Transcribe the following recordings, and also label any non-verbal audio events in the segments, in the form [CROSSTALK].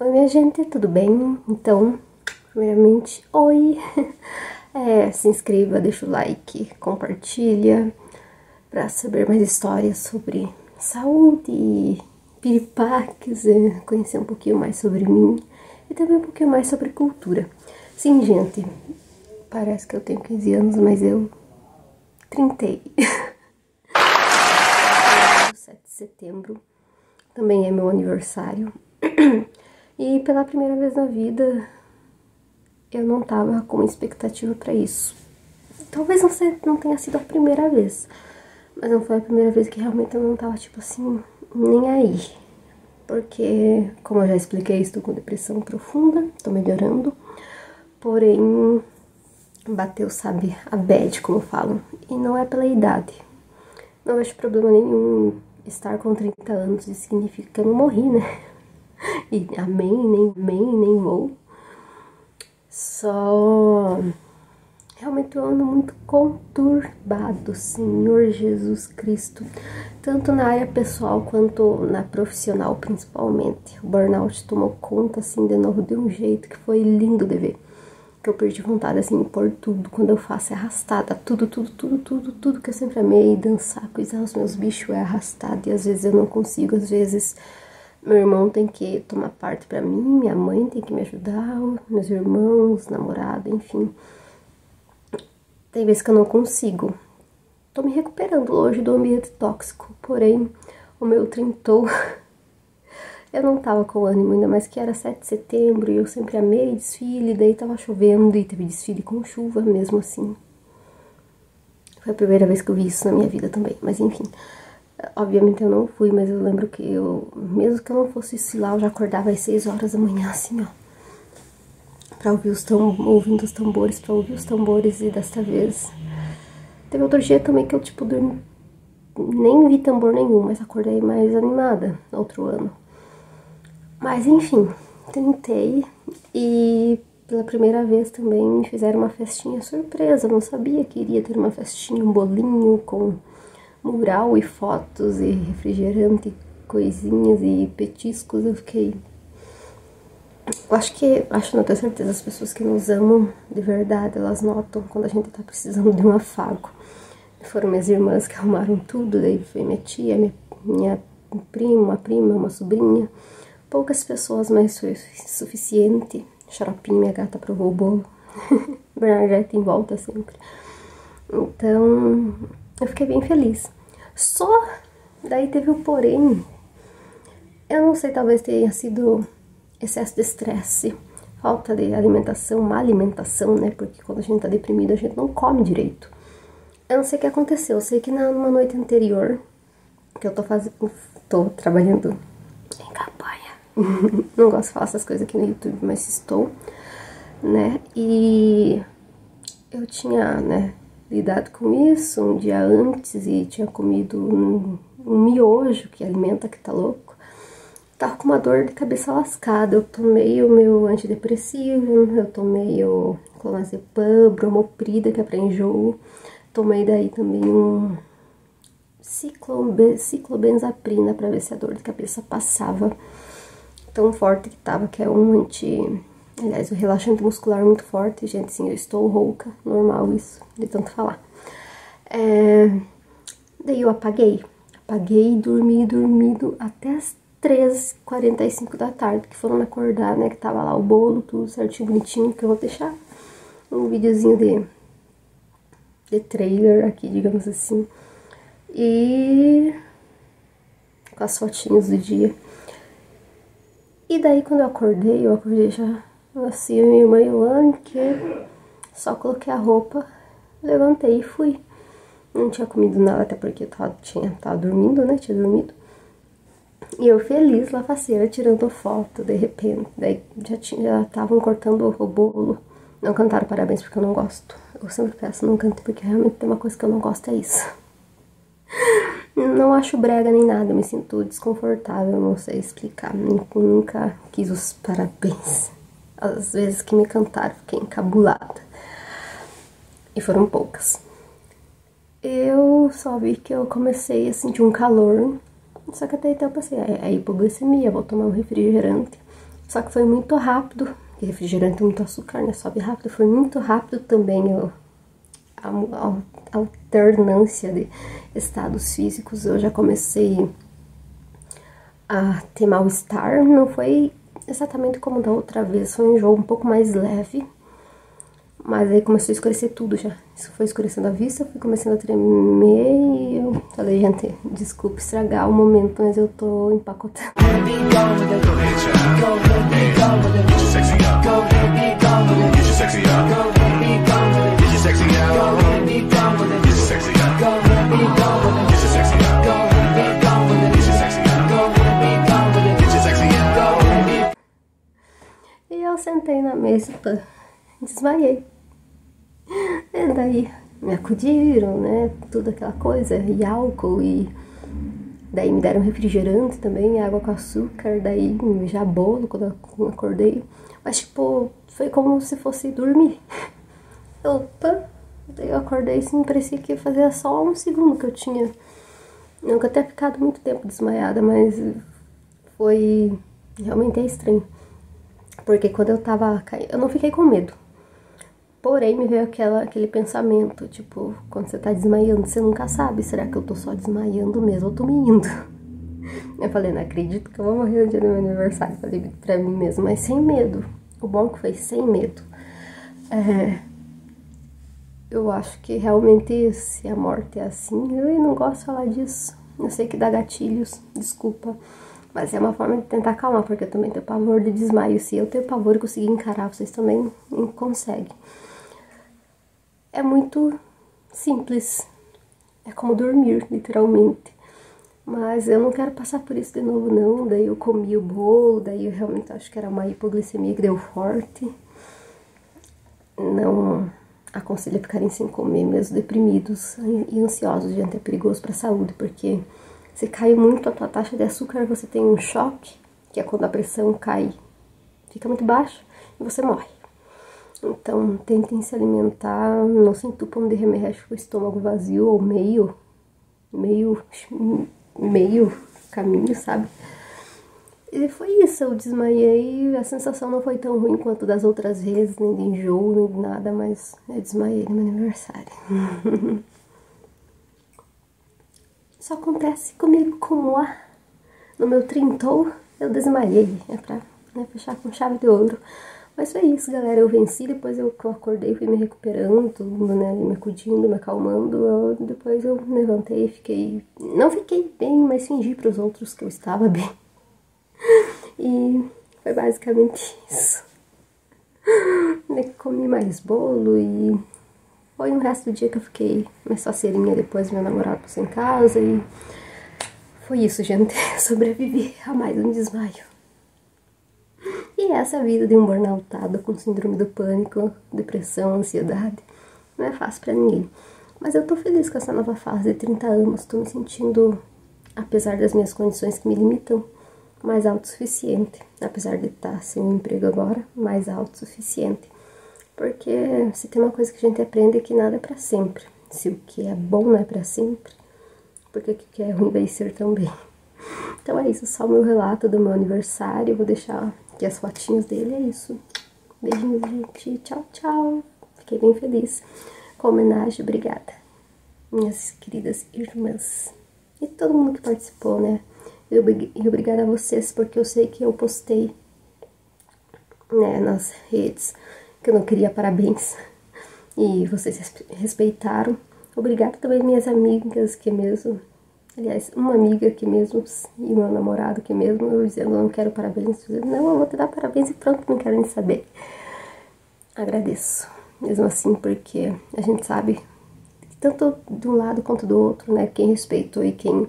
Oi, minha gente, tudo bem? Então, primeiramente, oi! [LAUGHS] É, se inscreva, deixa o like, compartilha para saber mais histórias sobre saúde, piripaques, é, conhecer um pouquinho mais sobre mim e também um pouquinho mais sobre cultura. Sim, gente, parece que eu tenho 15 anos, mas eu trintei. 7 [LAUGHS] de setembro também é meu aniversário. [CLEARS THROAT] E pela primeira vez na vida, eu não tava com expectativa para isso. Talvez não, tenha sido a primeira vez, mas não foi a primeira vez que realmente eu não tava, tipo assim, nem aí. Porque, como eu já expliquei, estou com depressão profunda, tô melhorando, porém, bateu, sabe, a bad, como falam, e não é pela idade. Não vejo problema nenhum estar com 30 anos, isso significa que eu não morri, né? E amém, nem amém, nem vou. Só realmente eu ando muito conturbado, Senhor Jesus Cristo, tanto na área pessoal quanto na profissional, principalmente. O burnout tomou conta assim de novo de um jeito que foi lindo de ver. Que eu perdi vontade assim por tudo, quando eu faço é arrastada, tudo, tudo, tudo, tudo, tudo que eu sempre amei, dançar, coisar os meus bichos é arrastado e às vezes eu não consigo, às vezes meu irmão tem que tomar parte para mim, minha mãe tem que me ajudar, meus irmãos, namorado, enfim. Tem vezes que eu não consigo. Tô me recuperando hoje do ambiente tóxico, porém o meu trintou. [LAUGHS] Eu não tava com ânimo, ainda mais que era 7 de setembro e eu sempre amei desfile, daí tava chovendo e teve desfile com chuva mesmo assim. Foi a primeira vez que eu vi isso na minha vida também, mas enfim. Obviamente eu não fui, mas eu lembro que eu, mesmo que eu não fosse lá, eu já acordava às 6 horas da manhã, assim, ó. Pra ouvir os tam, ouvindo os tambores, pra ouvir os tambores, e desta vez. Teve outro dia também que eu, tipo, dormi, nem vi tambor nenhum, mas acordei mais animada, outro ano. Mas enfim, tentei e pela primeira vez também fizeram uma festinha surpresa. Eu não sabia que iria ter uma festinha, um bolinho com mural e fotos e refrigerante, coisinhas e petiscos, eu fiquei. Acho que, acho não tenho certeza, as pessoas que nos amam de verdade, elas notam quando a gente tá precisando de um afago. Foram minhas irmãs que arrumaram tudo, daí foi minha tia, minha, minha prima, uma prima, uma sobrinha. Poucas pessoas, mas foi suficiente. Xaropinho, minha gata, provou o bolo. [LAUGHS] Bernadette em volta sempre. Então, eu fiquei bem feliz. Só daí teve o porém. Eu não sei, talvez tenha sido excesso de estresse, falta de alimentação, má alimentação, né? Porque quando a gente tá deprimido, a gente não come direito. Eu não sei o que aconteceu. Eu sei que na numa noite anterior, que eu tô fazendo. tô trabalhando em campanha. [LAUGHS] não gosto de falar essas coisas aqui no YouTube, mas estou, né? E eu tinha, né, lidado com isso um dia antes e tinha comido um, um miojo que alimenta que tá louco. Tava com uma dor de cabeça lascada. Eu tomei o meu antidepressivo, eu tomei o clonazepam, bromoprida, que é pra enjoo. Tomei daí também um ciclobenzaprina para ver se a dor de cabeça passava tão forte que tava, que é um anti Aliás, o relaxante muscular é muito forte, gente, sim, eu estou rouca, normal isso, de tanto falar. É... Daí eu apaguei, apaguei, dormi, dormido até as 3h45 da tarde, que foram acordar, né, que tava lá o bolo, tudo certinho, bonitinho, que eu vou deixar um videozinho de, de trailer aqui, digamos assim. E com as fotinhos do dia. E daí quando eu acordei, eu acordei já assim, minha irmã Yoane, que só coloquei a roupa, levantei e fui. Não tinha comido nada, até porque tava, tinha, tava dormindo, né? Tinha dormido. E eu feliz, lá faceira, tirando foto, de repente. Daí já estavam cortando o bolo. Não cantaram parabéns porque eu não gosto. Eu sempre peço, não canto porque realmente tem uma coisa que eu não gosto, é isso. [LAUGHS] Não acho brega nem nada, me sinto desconfortável, não sei explicar. Nunca quis os parabéns as vezes que me cantaram, fiquei encabulada. E foram poucas. Eu só vi que eu comecei a sentir um calor, só que até então eu pensei, é, é hipoglicemia, vou tomar um refrigerante. Só que foi muito rápido, porque refrigerante tem muito açúcar, né? Sobe rápido, foi muito rápido também a, a, a alternância de estados físicos. Eu já comecei a ter mal-estar, não foi exatamente como da outra vez, foi um jogo um pouco mais leve, mas aí começou a escurecer tudo já. Isso foi escurecendo a vista, eu fui começando a tremer e eu falei, gente, desculpe estragar o momento, mas eu tô empacotando. Na mesa, desmaiei. E daí me acudiram, né? Tudo aquela coisa, e álcool, e daí me deram refrigerante também, água com açúcar, daí já bolo quando eu acordei. Mas tipo, foi como se fosse dormir. Opa! Daí eu acordei assim, parecia que fazia só um segundo que eu tinha. Nunca ter ficado muito tempo desmaiada, mas foi realmente é estranho. Porque quando eu tava caindo, eu não fiquei com medo. Porém, me veio aquela, aquele pensamento, tipo, quando você tá desmaiando, você nunca sabe, será que eu tô só desmaiando mesmo ou tô me indo? [LAUGHS] Eu falei, não acredito que eu vou morrer no dia do meu aniversário. Falei pra mim mesmo, mas sem medo. O bom que foi sem medo. É, eu acho que realmente se a morte é assim, eu não gosto de falar disso. Eu sei que dá gatilhos, desculpa. Mas é uma forma de tentar acalmar, porque eu também tenho pavor de desmaio. Se eu tenho pavor e conseguir encarar, vocês também conseguem. É muito simples. É como dormir, literalmente. Mas eu não quero passar por isso de novo, não. Daí eu comi o bolo, daí eu realmente acho que era uma hipoglicemia que deu forte. Não aconselho a ficarem sem comer, mesmo deprimidos e ansiosos, gente. É perigoso para a saúde, porque se cai muito a tua taxa de açúcar, você tem um choque, que é quando a pressão cai, fica muito baixa e você morre. Então, tentem se alimentar, não se entupam de remédio com o estômago vazio ou meio, meio, meio caminho, sabe? E foi isso, eu desmaiei, a sensação não foi tão ruim quanto das outras vezes, nem de enjoo, nem de nada, mas eu desmaiei no meu aniversário. [LAUGHS] Isso acontece comigo como lá no meu trintou, eu desmaiei, é pra né, fechar com chave de ouro. Mas foi isso, galera. Eu venci, depois eu, eu acordei, fui me recuperando, né? Me acudindo, me acalmando. Eu, depois eu levantei, fiquei. Não fiquei bem, mas fingi para os outros que eu estava bem. E foi basicamente isso. Comi mais bolo e foi o resto do dia que eu fiquei mais faceirinha depois meu namorado passou em casa e foi isso, gente. [LAUGHS] Sobrevivi a mais um desmaio. E essa vida de um burnoutado com síndrome do pânico, depressão, ansiedade, não é fácil para ninguém. Mas eu tô feliz com essa nova fase de 30 anos, tô me sentindo, apesar das minhas condições que me limitam, mais autossuficiente. Apesar de estar sem um emprego agora, mais autossuficiente. Porque se tem uma coisa que a gente aprende é que nada é para sempre. Se o que é bom não é para sempre, porque o que é ruim vai ser também. [LAUGHS] Então é isso, só o meu relato do meu aniversário. Vou deixar aqui as fotinhos dele, é isso. Beijinhos, gente. Tchau, tchau. Fiquei bem feliz com homenagem, obrigada. Minhas queridas irmãs. E todo mundo que participou, né? E obrigada a vocês, porque eu sei que eu postei né, nas redes que eu não queria parabéns e vocês respeitaram. Obrigada também minhas amigas que mesmo, aliás, uma amiga que mesmo e meu namorado que mesmo, eu dizendo não quero parabéns, dizendo, não, eu vou te dar parabéns e pronto, não quero nem saber. Agradeço, mesmo assim, porque a gente sabe tanto de um lado quanto do outro, né, quem respeitou e quem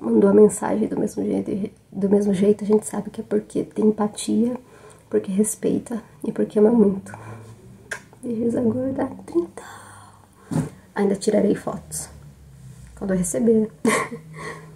mandou a mensagem do mesmo jeito, do mesmo jeito a gente sabe que é porque tem empatia porque respeita e porque ama muito. Beijos a gorda 30. Ainda tirarei fotos quando eu receber. [LAUGHS]